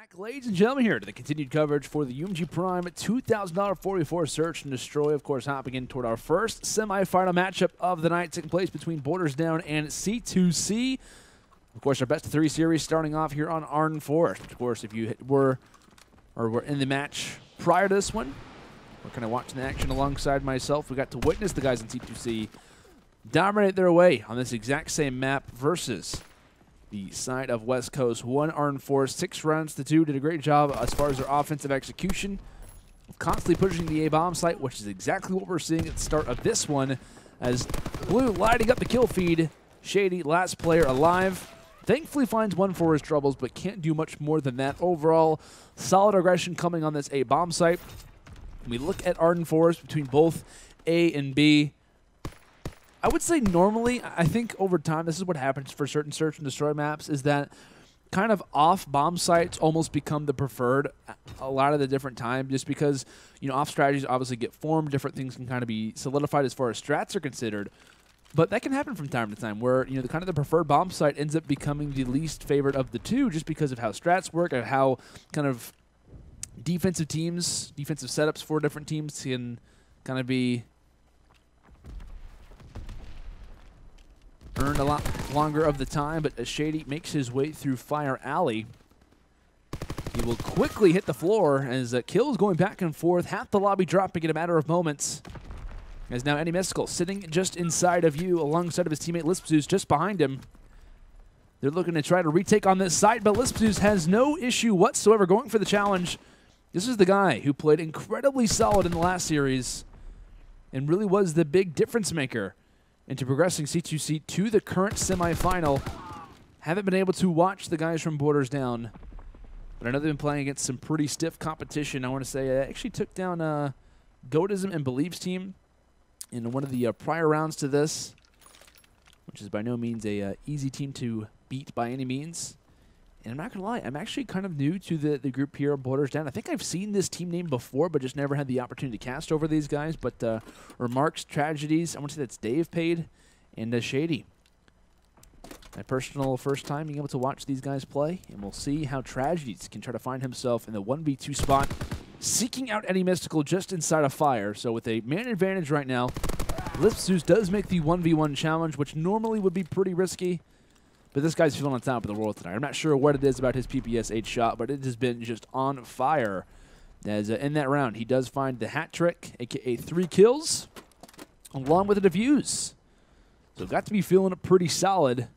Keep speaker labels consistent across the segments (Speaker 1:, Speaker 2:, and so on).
Speaker 1: Back, ladies and gentlemen, here to the continued coverage for the UMG Prime $2,000 44 Search and Destroy. Of course, hopping in toward our first semifinal matchup of the night, taking place between Borders Down and C2C. Of course, our best of three series starting off here on Arden Forest. Of course, if you were or were in the match prior to this one, we're kind of watching the action alongside myself. We got to witness the guys in C2C dominate their way on this exact same map versus the side of West Coast. One Arden Forest, six runs to two. Did a great job as far as their offensive execution. Constantly pushing the A-bomb site, which is exactly what we're seeing at the start of this one. As Blue lighting up the kill feed. Shady, last player alive. Thankfully finds one for his troubles, but can't do much more than that. Overall, solid aggression coming on this A-bomb site. we look at Arden Forest between both A and B. I would say normally, I think over time, this is what happens for certain search and destroy maps, is that kind of off bomb sites almost become the preferred a lot of the different time just because, you know, off strategies obviously get formed, different things can kind of be solidified as far as strats are considered. But that can happen from time to time where, you know, the kind of the preferred bomb site ends up becoming the least favorite of the two just because of how strats work and how kind of defensive teams, defensive setups for different teams can kind of be earned a lot longer of the time, but Shady makes his way through Fire Alley, he will quickly hit the floor as uh, kills going back and forth, half the lobby dropping in a matter of moments. As now Eddie Mystical sitting just inside of you alongside of his teammate Lispzeus just behind him. They're looking to try to retake on this side, but Lispzeus has no issue whatsoever going for the challenge. This is the guy who played incredibly solid in the last series and really was the big difference maker into progressing C2C to the current semifinal. Haven't been able to watch the guys from Borders down, but I know they've been playing against some pretty stiff competition. I want to say I actually took down uh, Goatism and Believe's team in one of the uh, prior rounds to this, which is by no means a uh, easy team to beat by any means. And I'm not going to lie, I'm actually kind of new to the, the group here on Borders Down. I think I've seen this team name before, but just never had the opportunity to cast over these guys. But uh, Remarks, Tragedies, I want to say that's Dave Paid and uh, Shady. My personal first time being able to watch these guys play, and we'll see how Tragedies can try to find himself in the 1v2 spot, seeking out Eddie Mystical just inside of Fire. So with a man advantage right now, Lispzeus does make the 1v1 challenge, which normally would be pretty risky. But this guy's feeling on top of the world tonight. I'm not sure what it is about his PPS 8 shot, but it has been just on fire. As uh, in that round, he does find the hat trick, aka three kills, along with a defuse. So got to be feeling pretty solid.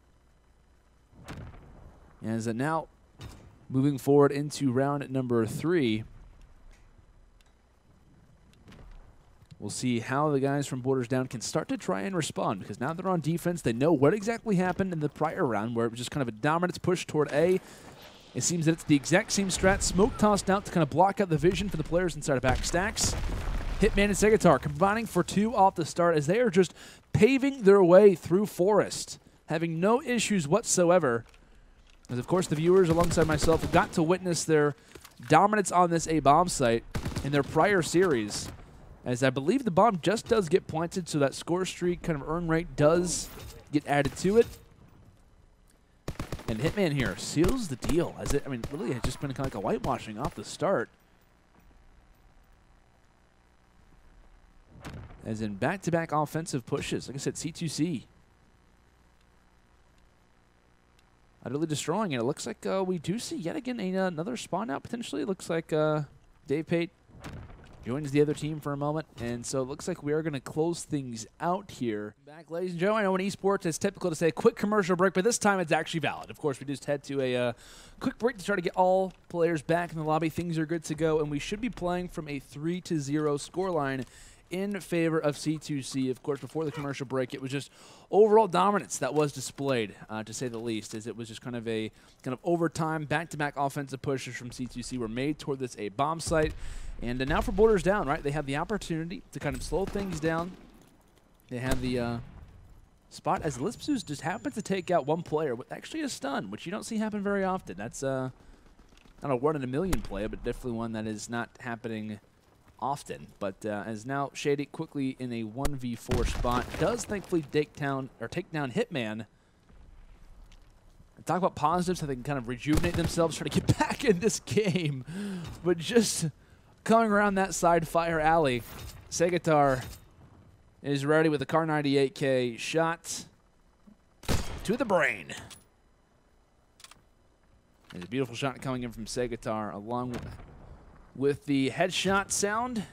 Speaker 1: As uh, now moving forward into round number three. We'll see how the guys from Borders Down can start to try and respond because now they're on defense. They know what exactly happened in the prior round where it was just kind of a dominance push toward A. It seems that it's the exact same strat. Smoke tossed out to kind of block out the vision for the players inside of back stacks. Hitman and Segatar combining for two off the start as they are just paving their way through Forest, having no issues whatsoever. As of course the viewers alongside myself got to witness their dominance on this A-bomb site in their prior series as I believe the bomb just does get planted, so that score streak kind of earn rate does get added to it. And Hitman here seals the deal. As it, I mean, really it's just been kind of like a whitewashing off the start. As in back-to-back -back offensive pushes. Like I said, C2C. Utterly destroying it. It looks like uh, we do see yet again uh, another spawn out potentially. It looks like uh, Dave Pate joins the other team for a moment. And so it looks like we are going to close things out here. Back, ladies and gentlemen. I know in esports it's typical to say a quick commercial break, but this time it's actually valid. Of course, we just head to a uh, quick break to try to get all players back in the lobby. Things are good to go, and we should be playing from a 3 to 0 scoreline in favor of C2C. Of course, before the commercial break, it was just overall dominance that was displayed, uh, to say the least, as it was just kind of a kind of overtime back-to-back -back offensive pushes from C2C were made toward this A bomb site. And uh, now for Borders Down, right? They have the opportunity to kind of slow things down. They have the uh, spot as Lispzeus just happens to take out one player with actually a stun, which you don't see happen very often. That's uh, not a one in a million play, but definitely one that is not happening often. But uh, as now Shady quickly in a 1v4 spot, does thankfully take down, or take down Hitman. talk about positives, how they can kind of rejuvenate themselves, try to get back in this game. But just coming around that side fire alley, Segatar is ready with a Kar 98K shot to the brain. There's a beautiful shot coming in from Segatar along with, with the headshot sound.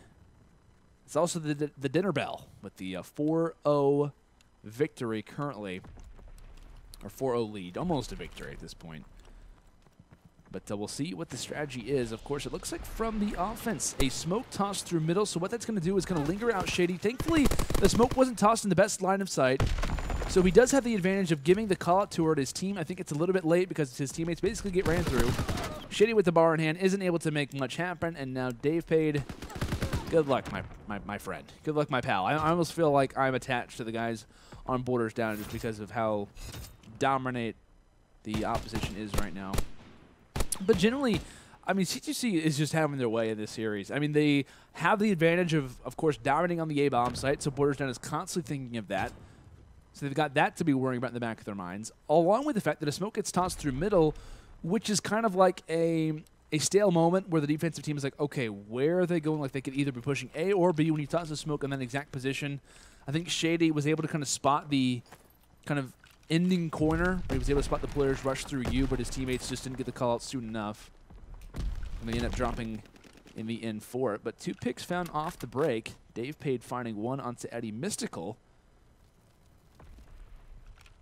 Speaker 1: It's also the, the dinner bell with the 4-0 uh, victory currently or 4-0 lead. Almost a victory at this point. But uh, we'll see what the strategy is. Of course, it looks like from the offense, a smoke toss through middle. So what that's going to do is going to linger out Shady. Thankfully, the smoke wasn't tossed in the best line of sight. So he does have the advantage of giving the call out toward his team. I think it's a little bit late because his teammates basically get ran through. Shady with the bar in hand isn't able to make much happen. And now Dave Paid, good luck, my, my, my friend. Good luck, my pal. I, I almost feel like I'm attached to the guys on Borders Down just because of how dominate the opposition is right now. But generally, I mean, C2C is just having their way in this series. I mean, they have the advantage of, of course, dominating on the A-bomb site, so Borders Down is constantly thinking of that. So they've got that to be worrying about in the back of their minds, along with the fact that a smoke gets tossed through middle, which is kind of like a a stale moment where the defensive team is like, okay, where are they going? Like they could either be pushing A or B when you toss the smoke in that exact position. I think Shady was able to kind of spot the kind of ending corner, but he was able to spot the players rush through you, but his teammates just didn't get the call out soon enough. And they end up dropping in the end for it. But two picks found off the break. Dave Paid finding one onto Eddie Mystical.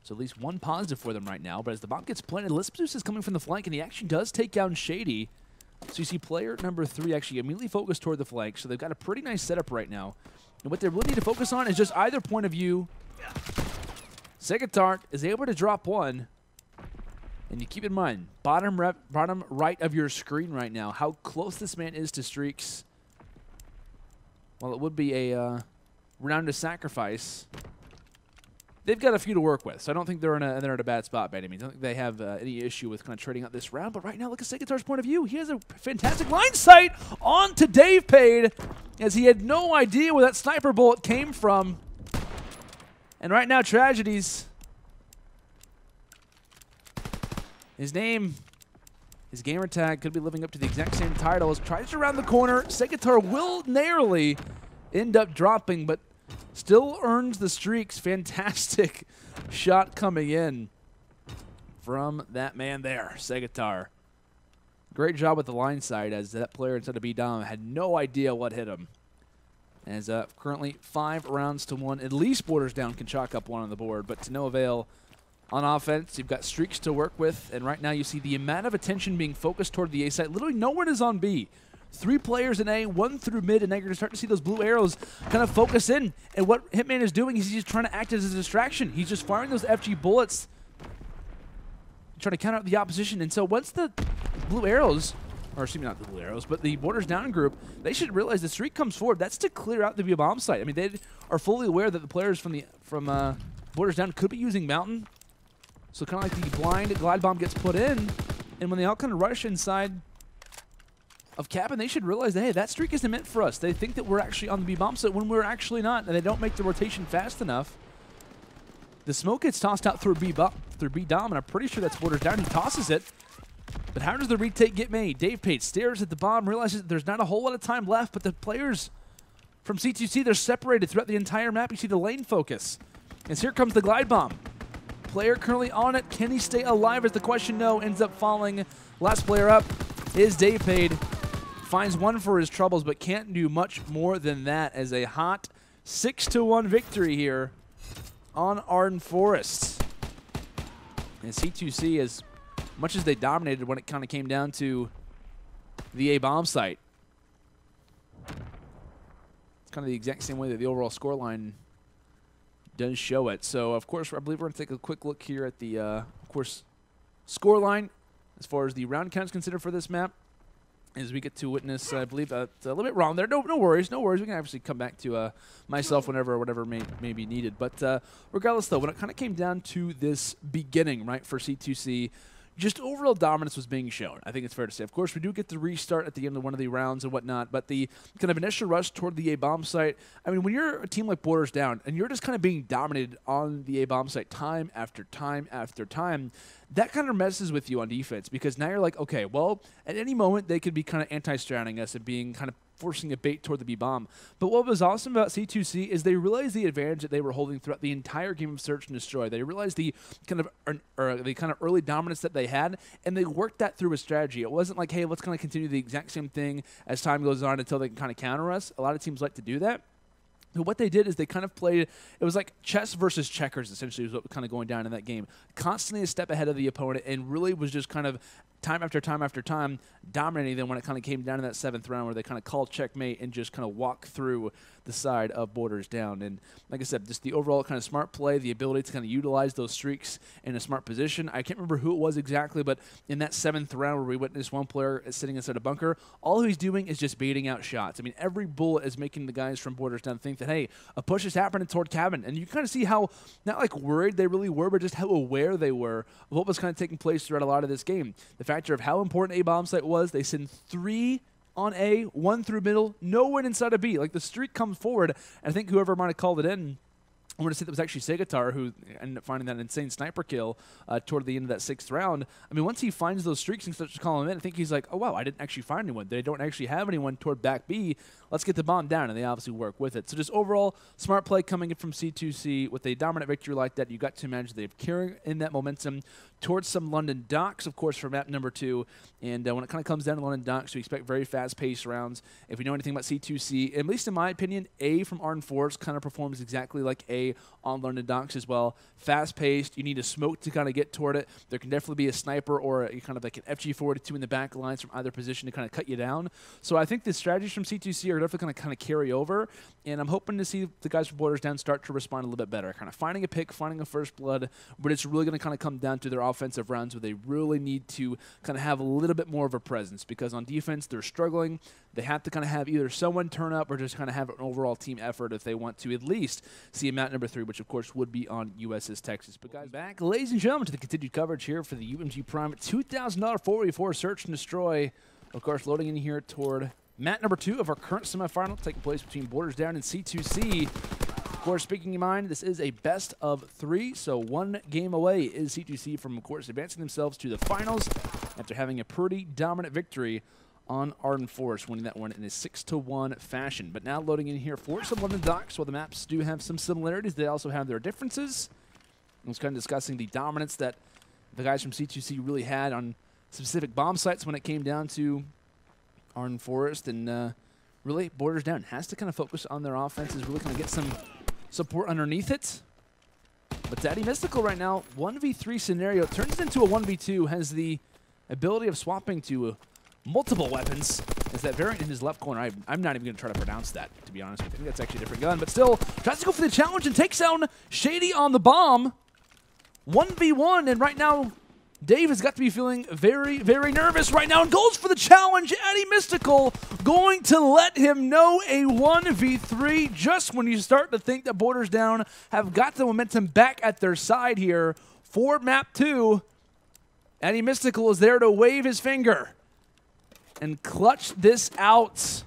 Speaker 1: So at least one positive for them right now. But as the bomb gets planted, Lispzeus is coming from the flank, and he actually does take down Shady. So you see player number three actually immediately focused toward the flank. So they've got a pretty nice setup right now. And what they really need to focus on is just either point of view Segatar is able to drop one. And you keep in mind, bottom, rep, bottom right of your screen right now, how close this man is to streaks. Well, it would be a uh, round of sacrifice. They've got a few to work with, so I don't think they're in a, they're in a bad spot by any means. I don't think they have uh, any issue with kind of trading out this round. But right now, look at Segatar's point of view. He has a fantastic line sight on to Dave Paid, as he had no idea where that sniper bullet came from. And right now, Tragedies. His name, his gamer tag could be living up to the exact same title as tries to round the corner. Segatar will narrowly end up dropping, but still earns the streaks. Fantastic shot coming in from that man there, Segatar. Great job with the line side as that player instead of B-Dom had no idea what hit him. As uh, currently five rounds to one. At least Borders Down can chalk up one on the board, but to no avail on offense. You've got streaks to work with, and right now you see the amount of attention being focused toward the A side. Literally no one is on B. Three players in A, one through mid, and now you're going to see those blue arrows kind of focus in. And what Hitman is doing is he's just trying to act as a distraction. He's just firing those FG bullets, trying to count out the opposition. And so once the blue arrows or excuse me, not the Blue Arrows, but the Borders Down group, they should realize the streak comes forward. That's to clear out the B bomb site. I mean, they are fully aware that the players from the from uh, Borders Down could be using Mountain. So kind of like the blind glide bomb gets put in, and when they all kind of rush inside of Cabin, they should realize that, hey, that streak isn't meant for us. They think that we're actually on the B-bomb site when we're actually not, and they don't make the rotation fast enough. The smoke gets tossed out through B through B Dom, and I'm pretty sure that's Borders Down. He tosses it. But how does the retake get made? Dave Pate stares at the bomb, realizes there's not a whole lot of time left, but the players from C2C, they're separated throughout the entire map. You see the lane focus. As here comes the glide bomb. Player currently on it. Can he stay alive is the question. No, ends up falling. Last player up is Dave Pade. Finds one for his troubles, but can't do much more than that as a hot 6-1 victory here on Arden Forest. And C2C is much as they dominated when it kind of came down to the A-bomb site. It's kind of the exact same way that the overall scoreline does show it. So, of course, I believe we're going to take a quick look here at the, uh, of course, scoreline as far as the round counts considered for this map. As we get to witness, I believe uh, a little bit wrong there. No, no worries, no worries. We can obviously come back to uh, myself whenever, whatever may, may be needed. But uh, regardless, though, when it kind of came down to this beginning, right, for C2C, just overall dominance was being shown. I think it's fair to say. Of course, we do get the restart at the end of one of the rounds and whatnot, but the kind of initial rush toward the A bomb site. I mean, when you're a team like Borders Down and you're just kind of being dominated on the A bomb site time after time after time, that kind of messes with you on defense because now you're like, okay, well, at any moment they could be kind of anti-stranding us and being kind of forcing a bait toward the B bomb. But what was awesome about C2C is they realized the advantage that they were holding throughout the entire game of Search and Destroy. They realized the kind of the kind of early dominance that they had, and they worked that through a strategy. It wasn't like, hey, let's kind of continue the exact same thing as time goes on until they can kind of counter us. A lot of teams like to do that. What they did is they kind of played it was like chess versus checkers essentially was what was kind of going down in that game. Constantly a step ahead of the opponent and really was just kind of time after time after time dominating them when it kind of came down to that seventh round where they kind of called checkmate and just kind of walk through the side of Borders down. And like I said, just the overall kind of smart play, the ability to kind of utilize those streaks in a smart position. I can't remember who it was exactly, but in that seventh round where we witnessed one player sitting inside a bunker, all he's doing is just baiting out shots. I mean, every bullet is making the guys from Borders down think that, hey, a push is happening toward cabin. And you kind of see how, not like worried they really were, but just how aware they were of what was kind of taking place throughout a lot of this game. The factor of how important A bomb site was, they send three on A, one through middle, no one inside of B. Like the streak comes forward, and I think whoever might have called it in I'm going to say that was actually Segatar who ended up finding that insane sniper kill uh, toward the end of that sixth round. I mean, once he finds those streaks and starts to call them in, I think he's like, oh, wow, I didn't actually find anyone. They don't actually have anyone toward back B. Let's get the bomb down, and they obviously work with it. So just overall, smart play coming in from C2C with a dominant victory like that. You got to imagine they're carrying in that momentum towards some London docks, of course, for map number two. And uh, when it kind of comes down to London docks, we expect very fast-paced rounds. If we know anything about C2C, at least in my opinion, A from Arden Forest kind of performs exactly like A on London docks as well. Fast-paced, you need a smoke to kind of get toward it. There can definitely be a sniper or a, kind of like an FG42 in the back lines from either position to kind of cut you down. So I think the strategies from C2C are definitely going to kind of carry over, and I'm hoping to see the guys from Borders Down start to respond a little bit better. Kind of finding a pick, finding a first blood, but it's really going to kind of come down to their offensive rounds where they really need to kind of have a little bit more of a presence because on defense they're struggling. They have to kind of have either someone turn up or just kind of have an overall team effort if they want to at least see a map number three, which of course would be on USS Texas. But guys, back, ladies and gentlemen, to the continued coverage here for the UMG Prime $2,000 484 Search and Destroy. Of course, loading in here toward mat number two of our current semifinal taking place between Borders Down and C2C. Of course, speaking in mind, this is a best of three, so one game away is C2C from, of course, advancing themselves to the finals after having a pretty dominant victory on Arden Forest, winning that one in a 6 to 1 fashion. But now loading in here for some London Docks, while the maps do have some similarities, they also have their differences. I was kind of discussing the dominance that the guys from C2C really had on specific bomb sites when it came down to Arden Forest, and uh, really Borders Down has to kind of focus on their offenses, really kind of get some support underneath it. But Eddie Mystical right now, 1v3 scenario, turns into a 1v2, has the ability of swapping to multiple weapons. Is that variant in his left corner? I, I'm not even going to try to pronounce that, to be honest with you. I think that's actually a different gun. But still, tries to go for the challenge and takes down Shady on the bomb. 1v1, and right now, Dave has got to be feeling very, very nervous right now and goes for the challenge. Eddie Mystical going to let him know a 1v3 just when you start to think that Borders Down have got the momentum back at their side here for map two. Eddie Mystical is there to wave his finger and clutch this out.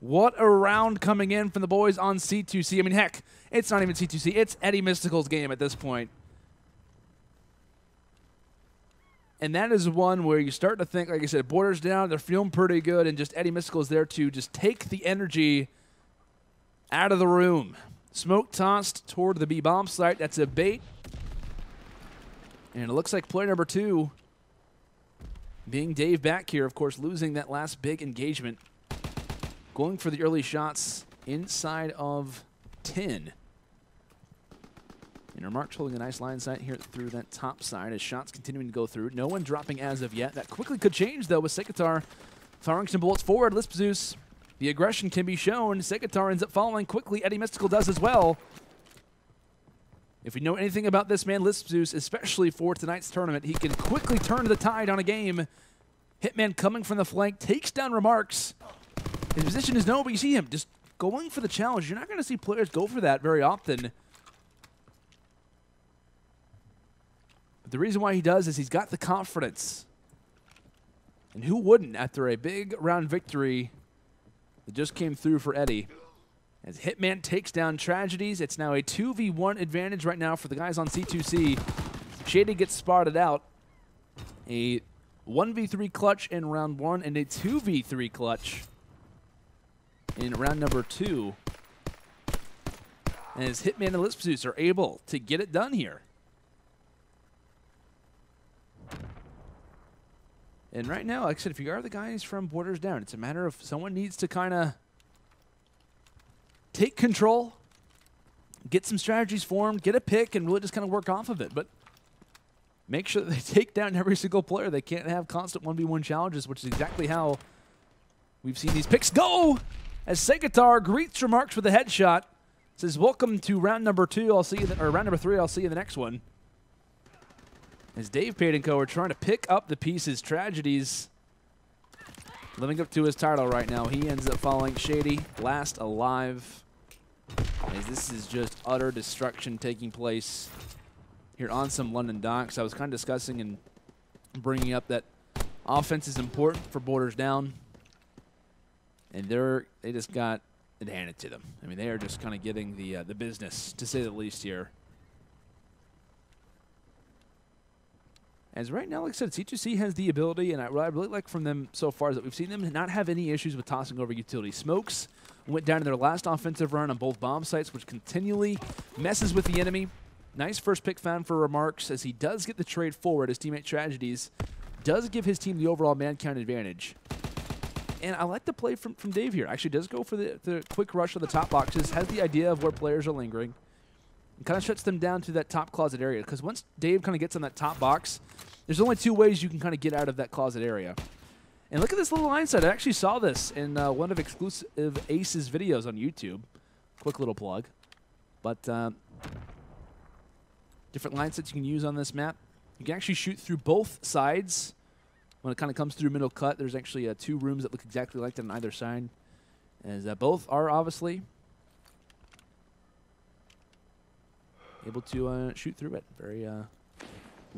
Speaker 1: What a round coming in from the boys on C2C. I mean, heck, it's not even C2C. It's Eddie Mystical's game at this point. And that is one where you start to think, like I said, borders down, they're feeling pretty good, and just Eddie Mystical is there to just take the energy out of the room. Smoke tossed toward the B bomb site. That's a bait. And it looks like player number two, being Dave back here, of course, losing that last big engagement. Going for the early shots inside of 10. And March holding a nice line sight here through that top side as shots continuing to go through. No one dropping as of yet. That quickly could change, though, with Segatar firing some bullets forward. Lisp Zeus, the aggression can be shown. Segatar ends up following quickly. Eddie Mystical does as well. If we know anything about this man, Lisp Zeus, especially for tonight's tournament, he can quickly turn the tide on a game. Hitman coming from the flank, takes down Remarks. His position is no, but you see him just going for the challenge. You're not going to see players go for that very often. But the reason why he does is he's got the confidence. And who wouldn't after a big round victory that just came through for Eddie? As Hitman takes down Tragedies, it's now a 2v1 advantage right now for the guys on C2C. Shady gets spotted out. A 1v3 clutch in round one and a 2v3 clutch in round number two. And as Hitman and Lispzeus are able to get it done here. And right now, like I said, if you are the guys from Borders Down, it's a matter of someone needs to kind of take control, get some strategies formed, get a pick, and really just kind of work off of it. But make sure that they take down every single player. They can't have constant 1v1 challenges, which is exactly how we've seen these picks go. As Segatar greets remarks with a headshot, says, "Welcome to round number two. I'll see you, or round number three. I'll see you in the next one." As Dave Pate and co are trying to pick up the pieces, tragedies living up to his title right now. He ends up following Shady last alive. As this is just utter destruction taking place here on some London docks. I was kind of discussing and bringing up that offense is important for Borders Down. And they're they just got it handed to them. I mean, they are just kind of getting the uh, the business, to say the least, here. As right now, like I said, C2C has the ability, and I, what I really like from them so far is that we've seen them not have any issues with tossing over utility. Smokes went down in their last offensive run on both bomb sites, which continually messes with the enemy. Nice first pick found for Remarks as he does get the trade forward. His teammate Tragedies does give his team the overall man count advantage. And I like the play from, from Dave here. Actually does go for the, the quick rush of the top boxes, has the idea of where players are lingering and kind of shuts them down to that top closet area. Because once Dave kind of gets on that top box, there's only two ways you can kind of get out of that closet area. And look at this little line set. I actually saw this in uh, one of exclusive Ace's videos on YouTube. Quick little plug. But uh, different line sets you can use on this map. You can actually shoot through both sides. When it kind of comes through middle cut, there's actually uh, two rooms that look exactly like that on either side. As uh, both are obviously able to uh, shoot through it. Very uh,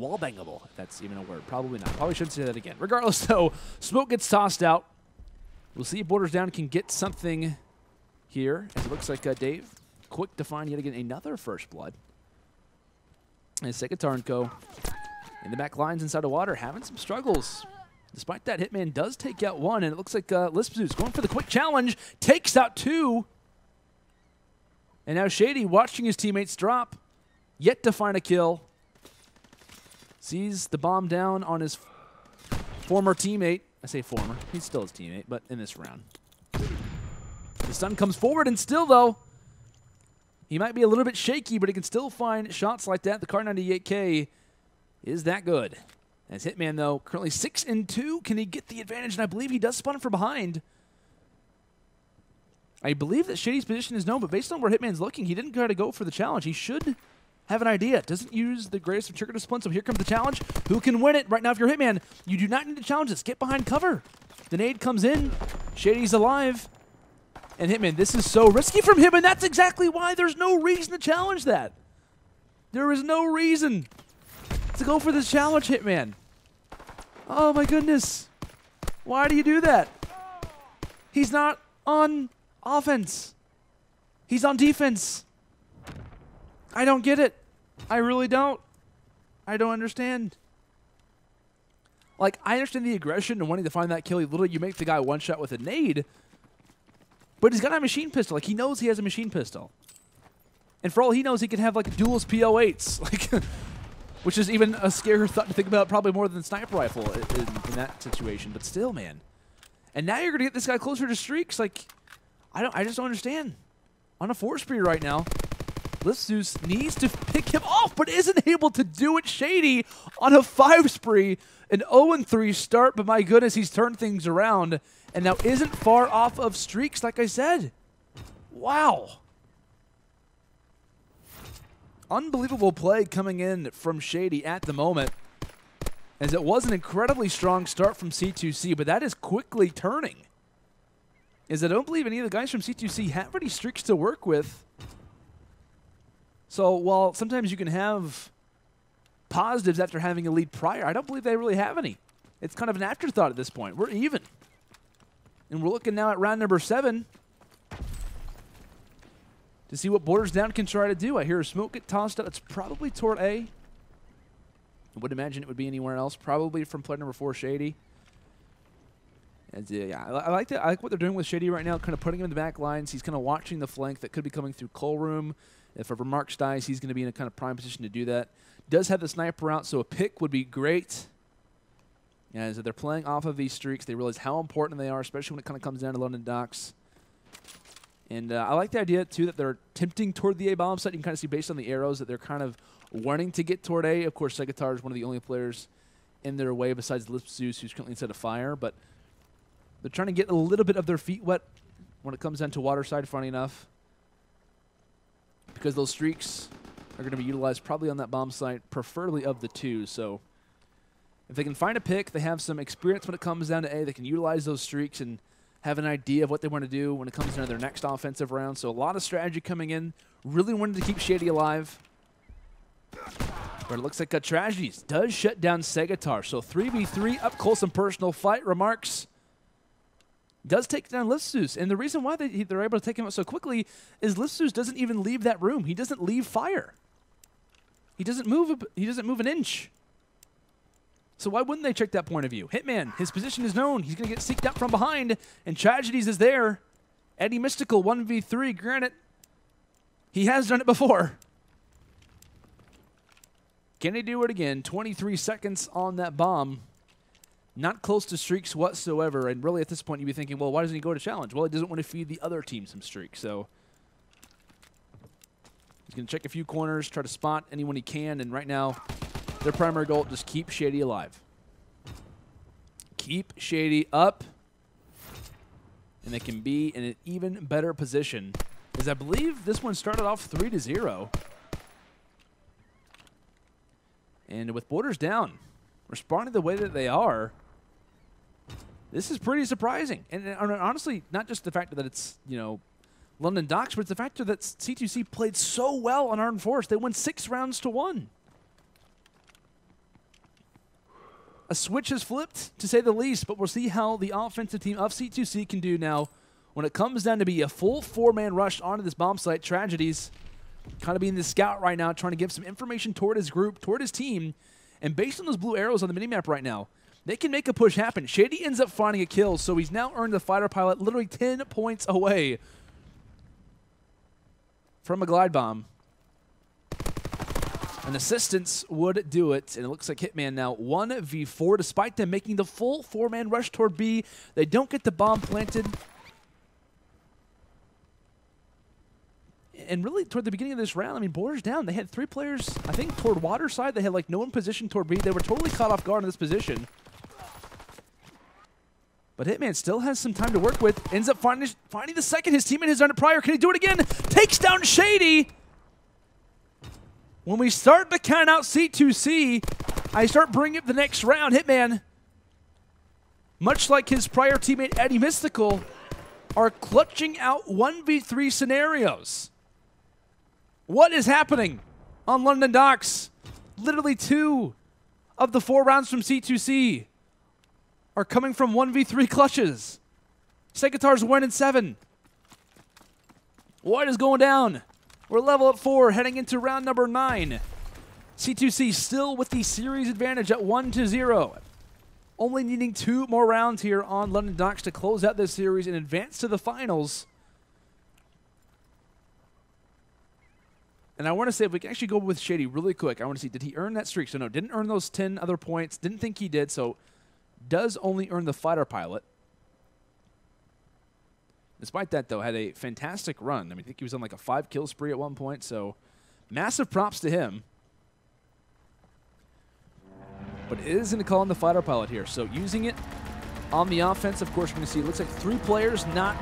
Speaker 1: wall bangable, if that's even a word. Probably not. Probably shouldn't say that again. Regardless, though, smoke gets tossed out. We'll see if Borders Down can get something here. As it looks like uh, Dave, quick to find yet again another first blood. And Co. in the back lines inside of water having some struggles. Despite that, Hitman does take out one, and it looks like uh, Lispzeus going for the quick challenge, takes out two. And now Shady watching his teammates drop yet to find a kill. Sees the bomb down on his former teammate. I say former. He's still his teammate, but in this round. The stun comes forward, and still, though, he might be a little bit shaky, but he can still find shots like that. The Kar 98K is that good. As Hitman, though, currently 6 and 2. Can he get the advantage? And I believe he does spawn from behind. I believe that Shady's position is known, but based on where Hitman's looking, he didn't try to go for the challenge. He should have an idea. Doesn't use the greatest of trigger discipline, so here comes the challenge. Who can win it? Right now, if you're Hitman, you do not need to challenge this. Get behind cover. The nade comes in. Shady's alive. And Hitman, this is so risky from him, and that's exactly why there's no reason to challenge that. There is no reason to go for this challenge, Hitman. Oh my goodness. Why do you do that? He's not on offense. He's on defense. I don't get it. I really don't. I don't understand. Like, I understand the aggression and wanting to find that kill. Literally, you make the guy one shot with a nade, but he's got a machine pistol. Like, he knows he has a machine pistol. And for all he knows, he can have, like, duelist PO8s. Like, which is even a scarier thought to think about, probably more than sniper rifle in, in, that situation. But still, man. And now you're going to get this guy closer to streaks. Like, I don't. I just don't understand. On a four spree right now, Lispzeus needs to pick him off, but isn't able to do it. Shady on a five spree, an 0-3 start, but my goodness, he's turned things around and now isn't far off of streaks, like I said. Wow. Unbelievable play coming in from Shady at the moment, as it was an incredibly strong start from C2C, but that is quickly turning. Is I don't believe any of the guys from C2C have any streaks to work with. So while sometimes you can have positives after having a lead prior, I don't believe they really have any. It's kind of an afterthought at this point. We're even. And we're looking now at round number seven to see what Borders Down can try to do. I hear a smoke get tossed out. It's probably toward A. I would imagine it would be anywhere else, probably from player number four, Shady. And uh, yeah, I, I like that. I like what they're doing with Shady right now, kind of putting him in the back lines. He's kind of watching the flank that could be coming through Coal Room. If a Remarks dies, he's going to be in a kind of prime position to do that. Does have the sniper out, so a pick would be great. As they're playing off of these streaks, they realize how important they are, especially when it kind of comes down to London Docks. And uh, I like the idea, too, that they're tempting toward the A bomb site. You can kind of see based on the arrows that they're kind of wanting to get toward A. Of course, Segatar is one of the only players in their way besides Lisp Zeus, who's currently inside of fire. But they're trying to get a little bit of their feet wet when it comes down to water side, funny enough. Because those streaks are going to be utilized probably on that bomb site, preferably of the two. So if they can find a pick, they have some experience when it comes down to A, they can utilize those streaks and have an idea of what they want to do when it comes down to their next offensive round. So a lot of strategy coming in. Really wanted to keep Shady alive. But it looks like a Tragedies does shut down Segatar. So 3v3 up close and personal fight. Remarks does take down Lispzeus. And the reason why they, they're able to take him out so quickly is Lispzeus doesn't even leave that room. He doesn't leave fire. He doesn't move. A, he doesn't move an inch. So why wouldn't they check that point of view? Hitman, his position is known. He's going to get seeked out from behind, and Tragedies is there. Eddie Mystical 1v3. Granted, he has done it before. Can he do it again? 23 seconds on that bomb. Not close to streaks whatsoever. And really, at this point, you'd be thinking, well, why doesn't he go to challenge? Well, he doesn't want to feed the other team some streaks. So he's going to check a few corners, try to spot anyone he can. And right now, their primary goal, just keep Shady alive. Keep Shady up. And they can be in an even better position. As I believe this one started off 3 to 0. And with borders down, responding the way that they are, this is pretty surprising. And, and honestly, not just the fact that it's, you know, London Docks, but it's the fact that C2C played so well on Arden Forest. They won six rounds to one. a switch has flipped, to say the least, but we'll see how the offensive team of C2C can do now when it comes down to be a full four-man rush onto this bomb site. Tragedies kind of being the scout right now, trying to give some information toward his group, toward his team, and based on those blue arrows on the minimap right now, they can make a push happen. Shady ends up finding a kill, so he's now earned the fighter pilot literally 10 points away from a glide bomb. An assistance would do it, and it looks like Hitman now 1v4. Despite them making the full four-man rush toward B, they don't get the bomb planted. And really, toward the beginning of this round, I mean, Borders down. They had three players, I think, toward water side. They had, like, no one positioned toward B. They were totally caught off guard in this position. But Hitman still has some time to work with. Ends up finding, finding the second. His teammate has it prior. Can he do it again? Takes down Shady. When we start to count out C2C, I start bringing up the next round. Hitman, much like his prior teammate Eddie Mystical, are clutching out 1v3 scenarios. What is happening on London Docks? Literally two of the four rounds from C2C are coming from 1v3 clutches. 1 and 7. is going down? We're level at four, heading into round number nine. C2C still with the series advantage at 1 to 0. Only needing two more rounds here on London Docks to close out this series and advance to the finals. And I want to say, if we can actually go with Shady really quick, I want to see, did he earn that streak? So no, didn't earn those 10 other points. Didn't think he did, so does only earn the fighter pilot. Despite that, though, had a fantastic run. I mean, I think he was on like a five kill spree at one point, so massive props to him. But it is going to call in the fighter pilot here. So using it on the offense, of course, we're going to see it looks like three players not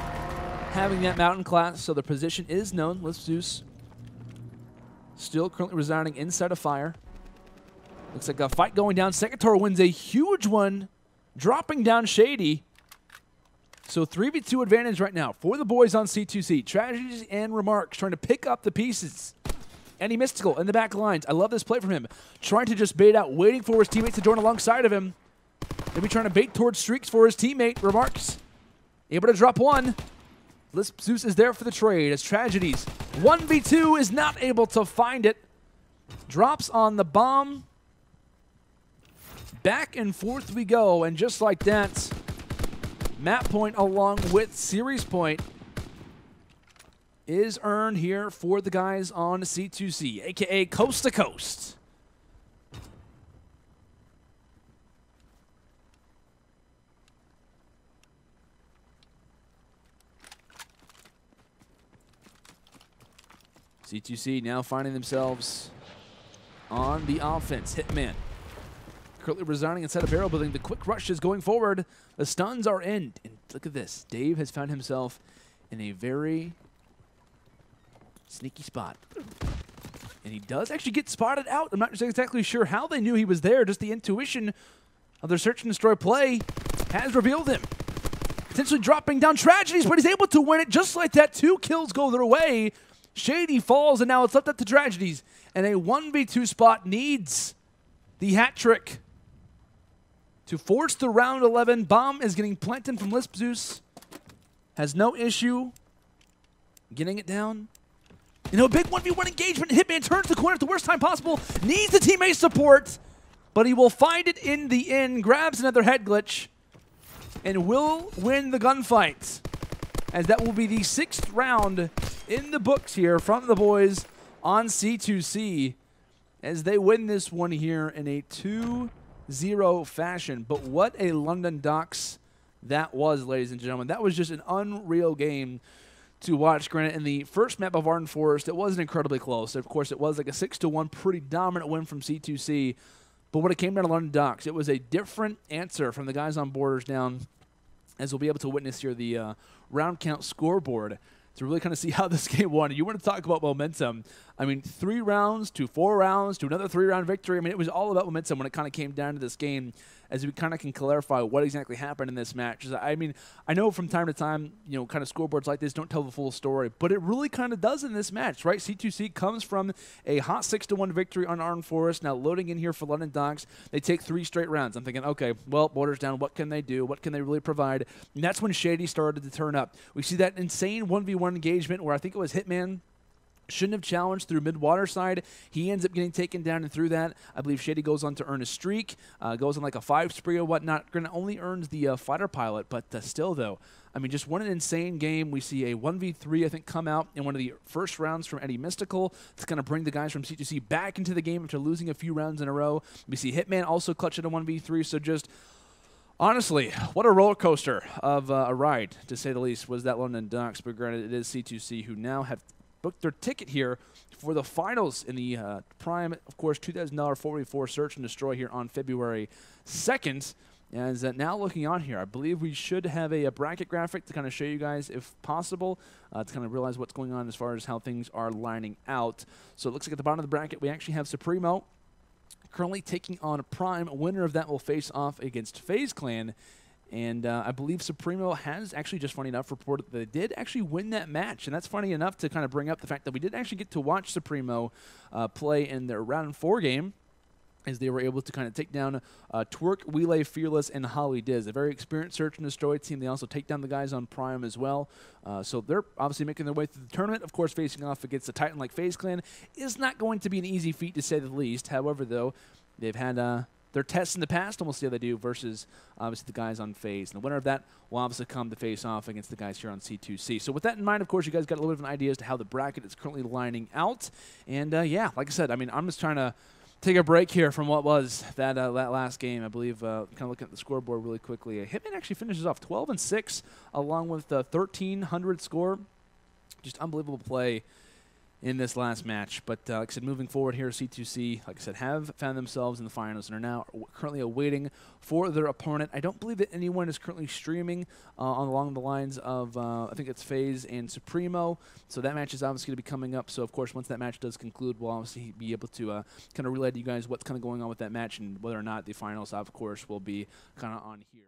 Speaker 1: having that mountain class, so the position is known. With Zeus still currently residing inside of fire. Looks like a fight going down. Segatar wins a huge one, dropping down Shady. So 3v2 advantage right now for the boys on C2C. Tragedies and Remarks trying to pick up the pieces. Eddie Mystical in the back lines. I love this play from him. Trying to just bait out, waiting for his teammates to join alongside of him. Maybe trying to bait towards streaks for his teammate. Remarks able to drop one. Lisp Zeus is there for the trade as Tragedies 1v2 is not able to find it. Drops on the bomb. Back and forth we go, and just like that, map point along with series point is earned here for the guys on C2C, aka Coast to Coast. C2C now finding themselves on the offense. Hitman currently resigning inside a barrel building. The quick rush is going forward. The stuns are in. And look at this. Dave has found himself in a very sneaky spot. And he does actually get spotted out. I'm not exactly sure how they knew he was there. Just the intuition of their search and destroy play has revealed him. Potentially dropping down tragedies, but he's able to win it just like that. Two kills go their way. Shady falls, and now it's left up to tragedies. And a 1v2 spot needs the hat trick to force the round 11. Bomb is getting planted from Lisp Zeus. Has no issue getting it down. You know, a big 1v1 engagement. Hitman turns the corner at the worst time possible. Needs the teammate support, but he will find it in the end. Grabs another head glitch and will win the gunfight. As that will be the sixth round in the books here from the boys on C2C as they win this one here in a 2-0 fashion. But what a London Docks that was, ladies and gentlemen. That was just an unreal game to watch. Granted, in the first map of Arden Forest, it wasn't incredibly close. Of course, it was like a 6 to 1 pretty dominant win from C2C. But when it came down to London Docks, it was a different answer from the guys on Borders down, as we'll be able to witness here the uh, round count scoreboard to really kind of see how this game won. You want to talk about momentum. I mean, three rounds to four rounds to another three round victory. I mean, it was all about momentum when it kind of came down to this game as we kind of can clarify what exactly happened in this match. I mean, I know from time to time, you know, kind of scoreboards like this don't tell the full story, but it really kind of does in this match, right? C2C comes from a hot 6 to 1 victory on Arden Forest, now loading in here for London Docks. They take three straight rounds. I'm thinking, okay, well, Borders down. What can they do? What can they really provide? And that's when Shady started to turn up. We see that insane 1v1 engagement where I think it was Hitman Shouldn't have challenged through mid-water side. He ends up getting taken down, and through that, I believe Shady goes on to earn a streak, uh, goes on like a five spree or whatnot. Granted, only earns the uh, fighter pilot, but uh, still, though, I mean, just what an insane game. We see a 1v3, I think, come out in one of the first rounds from Eddie Mystical. It's going to bring the guys from C2C back into the game after losing a few rounds in a row. We see Hitman also clutch at a 1v3, so just Honestly, what a roller coaster of uh, a ride, to say the least, was that London Docks. But granted, it is C2C who now have booked their ticket here for the finals in the uh, Prime, of course, $2,000 44 Search and Destroy here on February 2nd. As uh, now looking on here, I believe we should have a, a bracket graphic to kind of show you guys, if possible, uh, to kind of realize what's going on as far as how things are lining out. So it looks like at the bottom of the bracket, we actually have Supremo currently taking on Prime. Winner of that will face off against FaZe Clan and uh, I believe Supremo has actually, just funny enough, reported that they did actually win that match. And that's funny enough to kind of bring up the fact that we did actually get to watch Supremo uh, play in their round four game as they were able to kind of take down uh, Twerk, Relay, Fearless, and Holly Diz. A very experienced search and destroy team. They also take down the guys on Prime as well. Uh, so they're obviously making their way through the tournament. Of course, facing off against a Titan like FaZe Clan is not going to be an easy feat to say the least. However, though, they've had uh, their tests in the past, and we'll see how they do versus obviously the guys on FaZe. And the winner of that will obviously come to face off against the guys here on C2C. So with that in mind, of course, you guys got a little bit of an idea as to how the bracket is currently lining out. And uh, yeah, like I said, I mean, I'm just trying to take a break here from what was that uh, that last game. I believe uh, kind of looking at the scoreboard really quickly. Hitman actually finishes off 12 and 6 along with the 1300 score. Just unbelievable play in this last match. But uh, like I said, moving forward here, C2C, like I said, have found themselves in the finals and are now currently awaiting for their opponent. I don't believe that anyone is currently streaming uh, along the lines of, uh, I think it's FaZe and Supremo. So that match is obviously going to be coming up. So, of course, once that match does conclude, we'll obviously be able to uh, kind of relay to you guys what's kind of going on with that match and whether or not the finals, of course, will be kind of on here.